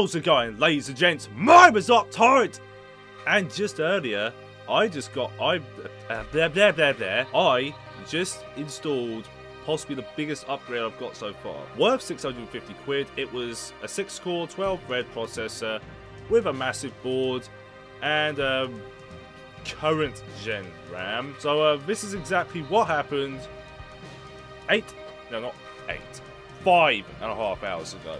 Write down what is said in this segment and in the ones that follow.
How's it going, ladies and gents? My Berserk Torrent! And just earlier, I just got, I, blah, blah, blah, blah, I just installed possibly the biggest upgrade I've got so far. Worth 650 quid, it was a 6 core, 12 thread processor with a massive board and a current gen RAM. So uh, this is exactly what happened 8, no not 8, five and a half hours ago.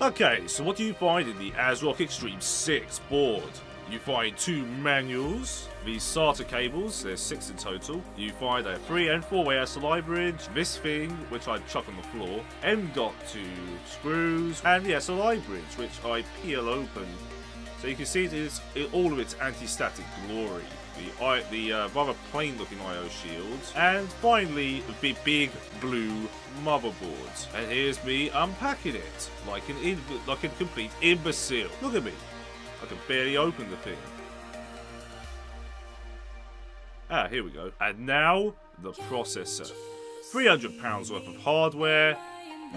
Okay, so what do you find in the ASRock Extreme 6 board? You find two manuals, the SATA cables, there's six in total. You find a 3 and 4 way SLI bridge, this thing, which I chuck on the floor, M.2 screws, and the SLI bridge, which I peel open. So you can see it is all of its anti-static glory the, the uh, rather plain looking I.O. shields, and finally the big blue motherboard. And here's me unpacking it, like an like a complete imbecile. Look at me, I can barely open the thing. Ah, here we go. And now, the processor. £300 worth of hardware.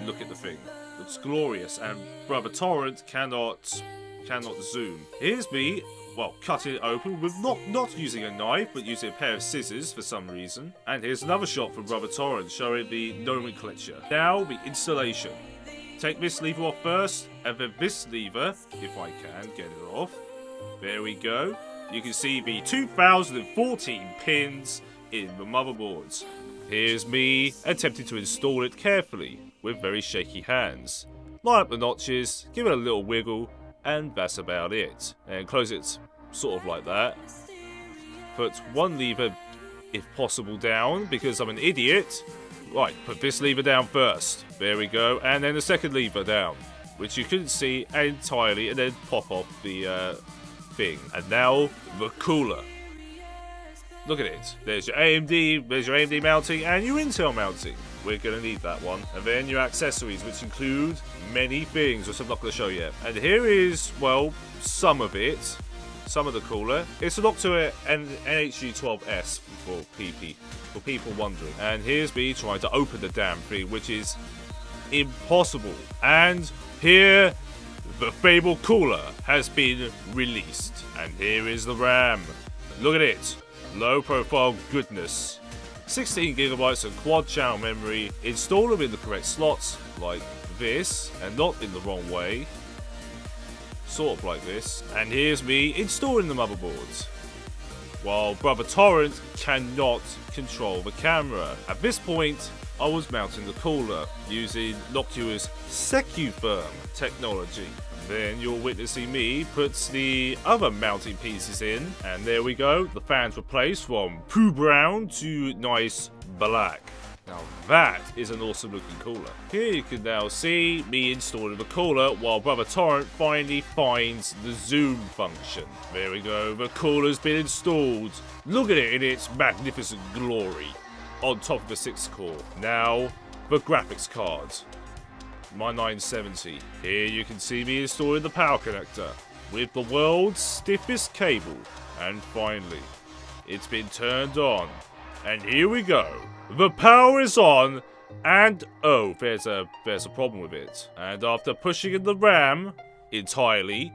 Look at the thing. Looks glorious, and Brother Torrent cannot cannot zoom. Here's me well, cutting it open with not, not using a knife, but using a pair of scissors for some reason. And here's another shot from Brother Torrent showing the nomenclature. Now, the installation. Take this lever off first, and then this lever, if I can get it off. There we go. You can see the 2014 pins in the motherboards. Here's me attempting to install it carefully, with very shaky hands. Line up the notches, give it a little wiggle, and that's about it. And close it sort of like that. Put one lever, if possible, down, because I'm an idiot. Right, put this lever down first. There we go. And then the second lever down, which you couldn't see entirely, and then pop off the uh, thing. And now, the cooler. Look at it. There's your AMD, there's your AMD mounting, and your Intel mounting. We're going to need that one. And then your accessories, which include many things, which I'm not going to show yet. And here is, well, some of it. Some of the cooler. It's an NH-U12S for PP, for people wondering. And here's me trying to open the damn thing, which is impossible. And here, the Fable cooler has been released. And here is the RAM. Look at it. Low profile goodness. 16 gigabytes of quad channel memory, install them in the correct slots, like this, and not in the wrong way. Sort of like this. And here's me installing the motherboards. While Brother Torrent cannot control the camera. At this point, I was mounting the cooler using Noctua's SecuFirm technology. Then you're witnessing me put the other mounting pieces in, and there we go, the fans replaced from poo brown to nice black. Now that is an awesome looking cooler. Here you can now see me installing the cooler while Brother Torrent finally finds the zoom function. There we go, the cooler's been installed. Look at it in its magnificent glory on top of the 6 core. Now, the graphics card my 970. Here you can see me installing the power connector with the world's stiffest cable. And finally, it's been turned on. And here we go. The power is on and oh, there's a there's a problem with it. And after pushing in the RAM entirely,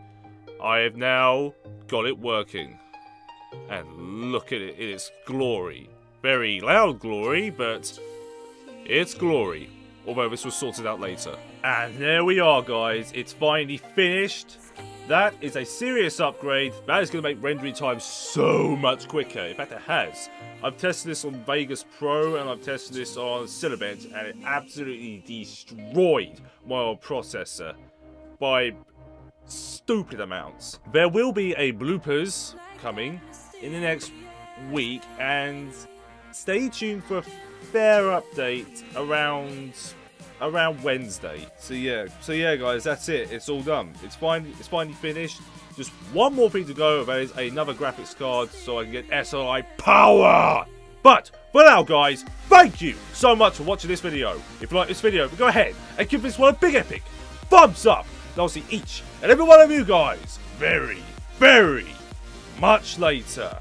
I have now got it working. And look at it in its glory. Very loud glory, but it's glory although this was sorted out later. And there we are guys, it's finally finished. That is a serious upgrade. That is going to make rendering time so much quicker. In fact, it has. I've tested this on Vegas Pro and I've tested this on Cinebench and it absolutely destroyed my old processor by stupid amounts. There will be a bloopers coming in the next week and stay tuned for a fair update around around Wednesday. So yeah, so yeah, guys, that's it. It's all done. It's fine. It's finally finished. Just one more thing to go. That is another graphics card, so I can get SLI power. But for now, guys, thank you so much for watching this video. If you like this video, go ahead and give this one a big epic thumbs up. And I'll see each and every one of you guys very, very, Much later.